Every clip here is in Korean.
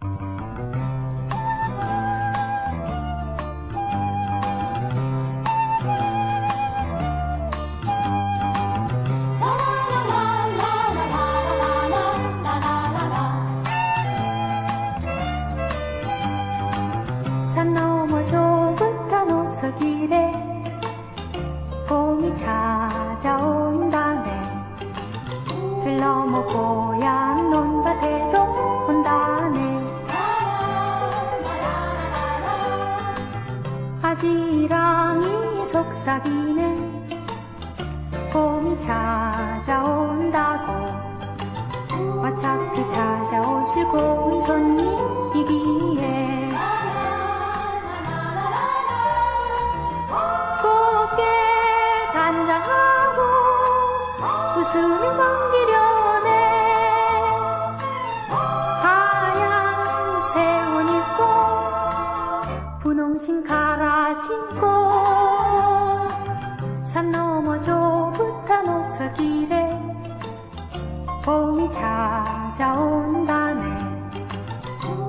산 너머 좁은 노석길에 봄이 찾아온다네 들 넘어 고향 아지랑이 속삭이네. 봄이 찾아온다고. 어차피 찾아오실 고운 손님이기에. 곱게 단장하고 웃음이 감기려네. 하얀 새옷 입고 분홍신 갈 아 신고 산 너머 좁은 옷을 길에 봄이 찾아온다네.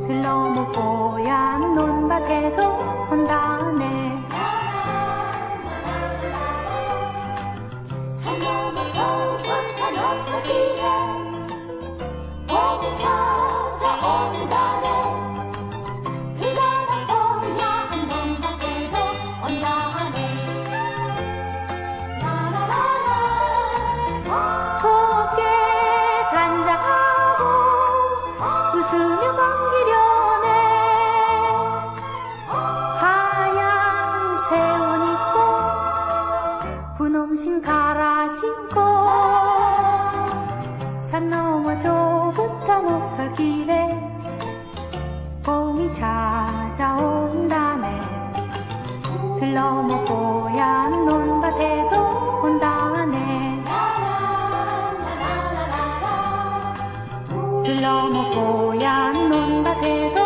들 넘어 뽀얀 논밭에도 온다네. 산 넘어 좁은 노석길에 음식 갈아 신고 산 넘어 좁은 까무설 길에 봄이 찾아온다네. 들러머 뽀얀 논밭에도 온다네. 들러머 뽀얀 논밭에도